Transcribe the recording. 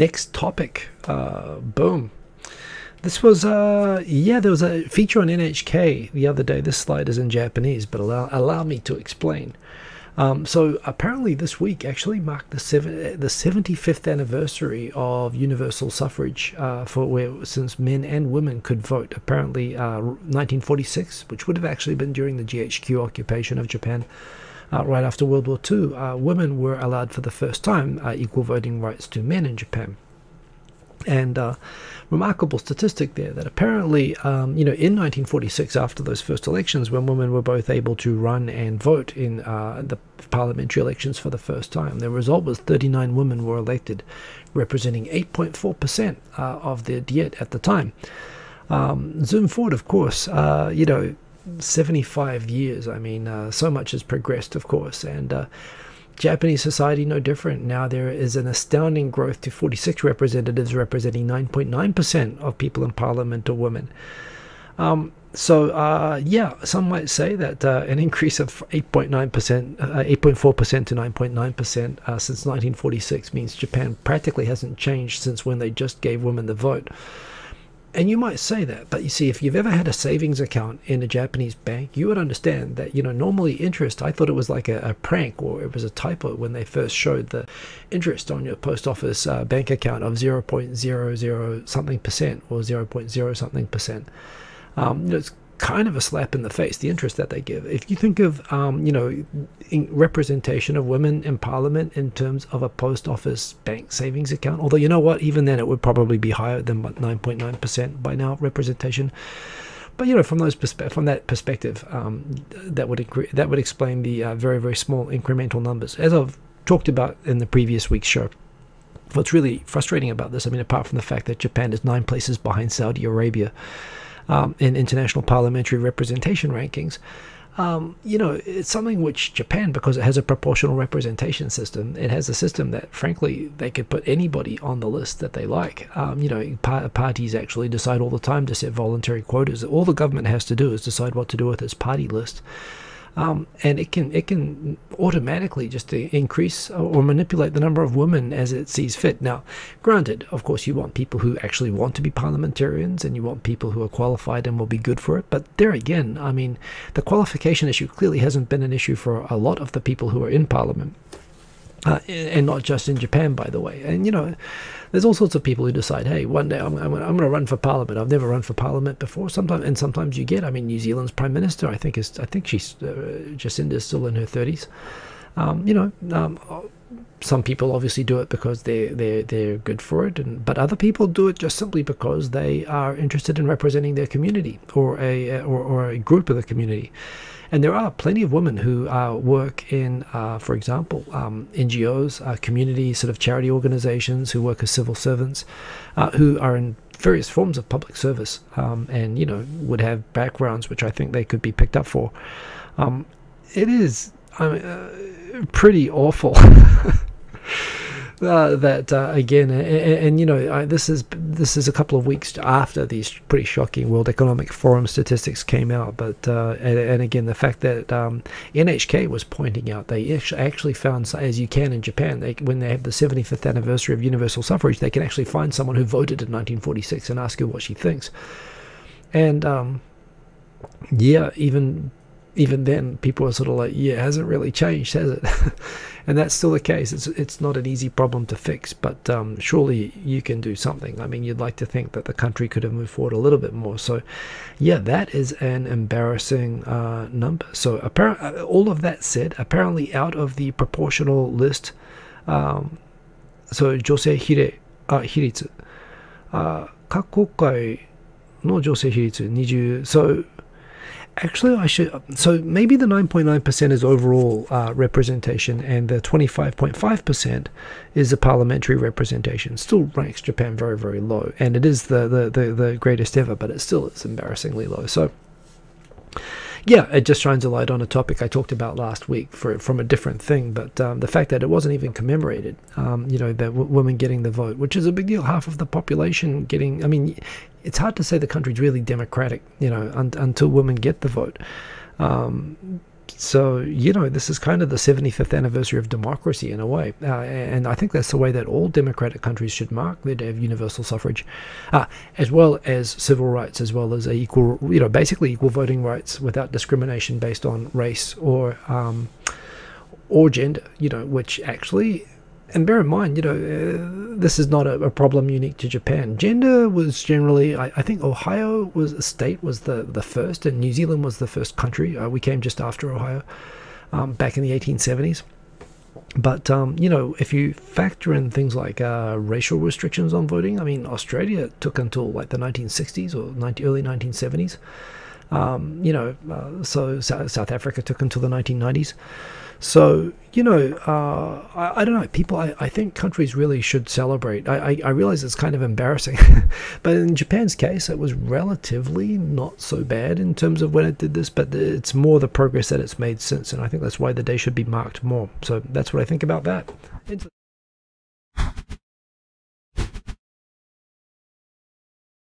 next topic. Uh, boom. This was, uh, yeah, there was a feature on NHK the other day. This slide is in Japanese, but allow, allow me to explain. Um, so apparently this week actually marked the seven, the 75th anniversary of universal suffrage uh, for where since men and women could vote. Apparently, uh, 1946, which would have actually been during the GHQ occupation of Japan. Uh, right after World War II, uh, women were allowed for the first time uh, equal voting rights to men in Japan. And uh, remarkable statistic there that apparently, um, you know, in 1946, after those first elections, when women were both able to run and vote in uh, the parliamentary elections for the first time, the result was 39 women were elected, representing 8.4% uh, of the diet at the time. Um, zoom forward, of course, you know, 75 years. I mean, uh, so much has progressed, of course, and uh, Japanese society no different. Now there is an astounding growth to 46 representatives representing 9.9% of people in parliament are women. Um, so uh, yeah, some might say that uh, an increase of 8.9%, 8.4% to 9.9% uh, since 1946 means Japan practically hasn't changed since when they just gave women the vote. And you might say that, but you see, if you've ever had a savings account in a Japanese bank, you would understand that, you know, normally interest, I thought it was like a, a prank or it was a typo when they first showed the interest on your post office uh, bank account of 0.00 something percent or 0.0 something percent. Um, it's kind of a slap in the face, the interest that they give. If you think of, um, you know, representation of women in parliament in terms of a post office bank savings account, although you know what, even then it would probably be higher than 9.9% by now representation. But you know, from those perspe- from that perspective, um, that would that would explain the uh, very very small incremental numbers, as I've talked about in the previous week's show. What's really frustrating about this, I mean, apart from the fact that Japan is nine places behind Saudi Arabia um, in international parliamentary representation rankings. Um, you know, it's something which Japan, because it has a proportional representation system, it has a system that, frankly, they could put anybody on the list that they like. Um, you know, par parties actually decide all the time to set voluntary quotas. All the government has to do is decide what to do with its party list um, and it can it can automatically just increase or manipulate the number of women as it sees fit. Now, granted, of course, you want people who actually want to be parliamentarians, and you want people who are qualified and will be good for it. But there again, I mean, the qualification issue clearly hasn't been an issue for a lot of the people who are in parliament. Uh, and not just in Japan, by the way. And you know, there's all sorts of people who decide, hey, one day I'm, I'm, going to run for parliament. I've never run for parliament before. Sometimes, and sometimes you get. I mean, New Zealand's prime minister, I think is, I think she's uh, Jacinda's still in her 30s. Um, you know, um, some people obviously do it because they're they're they're good for it, and but other people do it just simply because they are interested in representing their community or a or, or a group of the community. And there are plenty of women who uh, work in, uh, for example, um, NGOs, uh, community sort of charity organizations, who work as civil servants, uh, who are in various forms of public service, um, and you know would have backgrounds which I think they could be picked up for. Um, it is I mean, uh, pretty awful. uh, that uh, again, and, and, you know, I, this is this is a couple of weeks after these pretty shocking World Economic Forum statistics came out. But uh, and, and, again, the fact that um, NHK was pointing out they actually found, as you can in Japan, they, when they have the 75th anniversary of universal suffrage, they can actually find someone who voted in 1946 and ask her what she thinks. And um, yeah, even even then, people are sort of like, yeah, it hasn't really changed, has it? and that's still the case. It's it's not an easy problem to fix, but um, surely you can do something. I mean, you'd like to think that the country could have moved forward a little bit more. So, yeah, that is an embarrassing uh, number. So, apparently, uh, all of that said, apparently, out of the proportional list, um, so 女性比例あ比率あ各国会の女性比率20 so Actually, I should. So maybe the 9.9% is overall uh, representation, and the 25.5% is the parliamentary representation. Still ranks Japan very, very low, and it is the, the, the, the greatest ever, but it still is embarrassingly low. So yeah, it just shines a light on a topic I talked about last week for from a different thing. But um, the fact that it wasn't even commemorated, um, you know, that women getting the vote, which is a big deal, half of the population getting. I mean, it's hard to say the country's really democratic, you know, un until women get the vote. Um, so you know this is kind of the 75th anniversary of democracy in a way. Uh, and i think that's the way that all democratic countries should mark their day of universal suffrage uh, as well as civil rights as well as equal you know basically equal voting rights without discrimination based on race or um, or gender you know which actually and bear in mind, you know, uh, this is not a, a, problem unique to Japan. Gender was generally, I, I, think Ohio was a state was the, the first, and New Zealand was the first country. Uh, we came just after Ohio, um, back in the 1870s. But um, you know, if you factor in things like uh, racial restrictions on voting, I mean, Australia took until like the 1960s or 90, early 1970s. Um, you know, uh, so South Africa took until the 1990s. So, you know, uh, I, I, don't know. People, I, I think countries really should celebrate. I, I, I realize it's kind of embarrassing, but in Japan's case, it was relatively not so bad in terms of when it did this, but it's more the progress that it's made since. And I think that's why the day should be marked more. So that's what I think about that.